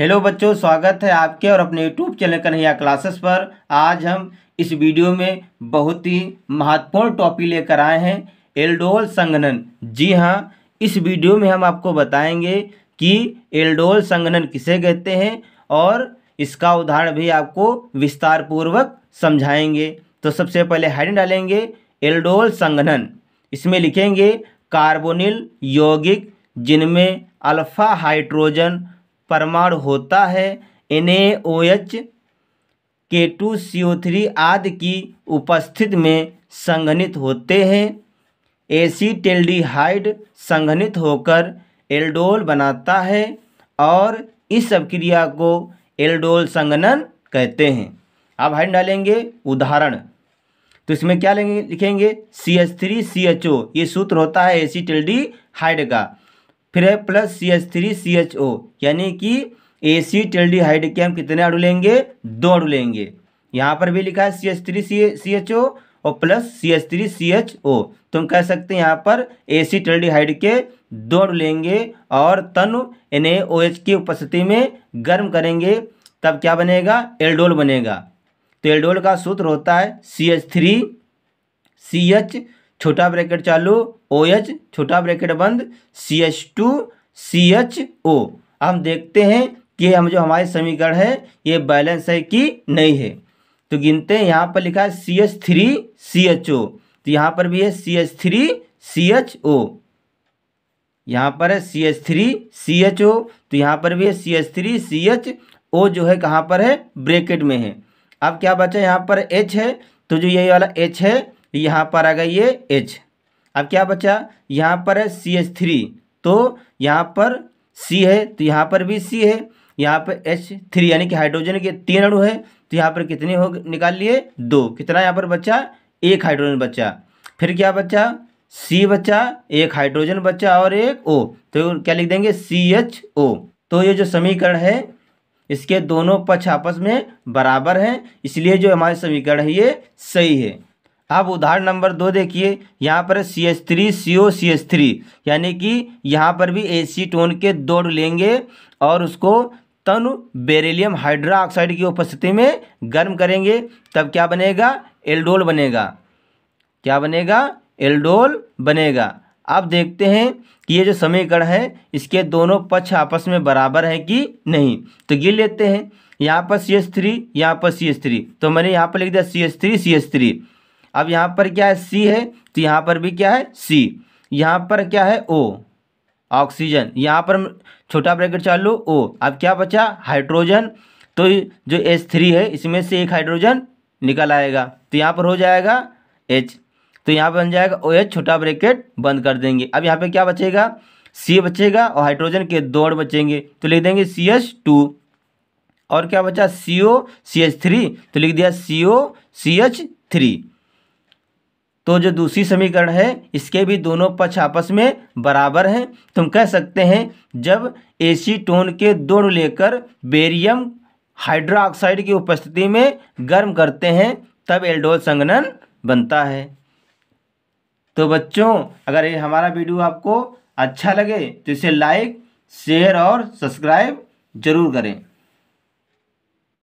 Hello बच्चों, स्वागत है आपके और अपने यूट्यूब चैनल कन्हैया क्लासेस पर। आज हम इस वीडियो में बहुत ही महत्वपूर्ण टॉपिक लेकर आए हैं, एल्डोल संगनन। जी हाँ इस वीडियो में हम आपको बताएँगे कि एल्डोल संगनन किसे कहते हैं और इसका उदाहरण भी आपको विस्तार पूर्वक समझाएँगे। तो सबसे पहले हेडिंग डालेंगे, एल्डोल संगनन। इसमें लिखेंगे, कार्बोनिल यौगिक जिनमें अल्फ़ा हाइड्रोजन परमाणु होता है N O H K two C O three आदि की उपस्थित में संघनित होते हैं। एसीटेल्डिहाइड संघनित होकर एल्डोल बनाता है और इस अभिक्रिया को एल्डोल संगनन कहते हैं। अब हाइड डालेंगे उदाहरण। तो इसमें क्या लेंगे, लिखेंगे? C H three C H O ये सूत्र होता है एसीटेल्डी हाइड का। फिर है plus C H three C H O यानी कि ए सी टेल्डिहाइड के हम कितने अड़ू लेंगे? दो अड़ू लेंगे। यहाँ पर भी लिखा है C H three C H O और plus C H three C H O तो हम कह सकते हैं यहाँ पर ए सी टेल्डिहाइड के दो अड़ू लेंगे और तनु ए ओ एच की उपस्थिति में गर्म करेंगे। तब क्या बनेगा? एल्डोल बनेगा। तो एल्डोल का सूत्र होता है C H three C H छोटा ब्रैकेट चालू ओ एच छोटा ब्रैकेट बंद C H two C H O हम देखते हैं कि हम जो हमारे समीकरण है ये बैलेंस है कि नहीं है तो गिनते हैं यहाँ पर लिखा है C H three C H O तो यहाँ पर भी है C H three C H O यहाँ पर है C H three C H O तो यहाँ पर भी है C H three C H O जो है कहाँ पर है ब्रेकेट में है अब क्या बचा यहाँ पर एच है तो जो ये वाला एच है यहाँ पर आ गई ये एच अब क्या बचा? यहाँ पर है सी एच थ्री तो यहाँ पर सी है तो यहाँ पर भी सी है। यहाँ पर एच थ्री यानी कि हाइड्रोजन के तीन अणु है तो यहाँ पर कितने हो निकाल लिए दो। कितना यहाँ पर बचा? एक हाइड्रोजन बचा। फिर क्या बचा? सी बचा, एक हाइड्रोजन बचा और एक ओ तो क्या लिख देंगे? सी एच ओ तो ये जो समीकरण है, इसके दोनों पक्ष आपस में बराबर हैं, इसलिए जो हमारे समीकरण है, ये सही है। अब उदाहरण नंबर दो देखिए, यहाँ पर C H three C O C H three यानी कि यहाँ पर भी एसीटोन के दो लेंगे और उसको तनु बेरिलियम हाइड्रा ऑक्साइड की उपस्थिति में गर्म करेंगे, तब क्या बनेगा? एल्डोल बनेगा। क्या बनेगा? एल्डोल बनेगा। अब देखते हैं कि ये जो समीकरण है, इसके दोनों पक्ष आपस में बराबर है कि नहीं? तो गिर लेते हैं। यहाँ पर सी एस थ्री यहाँ पर सी एस थ्री तो मैंने यहाँ पर लिख दिया C S three C S three अब यहाँ पर क्या है? सी है तो यहाँ पर भी क्या है? सी यहाँ पर क्या है? ओ ऑक्सीजन यहाँ पर छोटा ब्रैकेट चालू ओ अब क्या बचा? हाइड्रोजन तो जो एच थ्री है, इसमें से एक हाइड्रोजन निकल आएगा। तो यहाँ पर हो जाएगा एच तो यहाँ पर बन जाएगा ओ एच छोटा ब्रैकेट बंद कर देंगे। अब यहाँ पे क्या बचेगा? सी बचेगा और हाइड्रोजन के दौड़ बचेंगे। तो लिख देंगे सी एच टू और क्या बचा? सी ओ सी एच थ्री तो लिख दिया सी ओ सी एच थ्री तो जो दूसरी समीकरण है, इसके भी दोनों पक्ष आपस में बराबर हैं। तुम कह सकते हैं, जब एसीटोन के दो लेकर बेरियम हाइड्रोक्साइड की उपस्थिति में गर्म करते हैं, तब एल्डोल संगनन बनता है। तो बच्चों, अगर ये हमारा वीडियो आपको अच्छा लगे तो इसे लाइक, शेयर और सब्सक्राइब ज़रूर करें।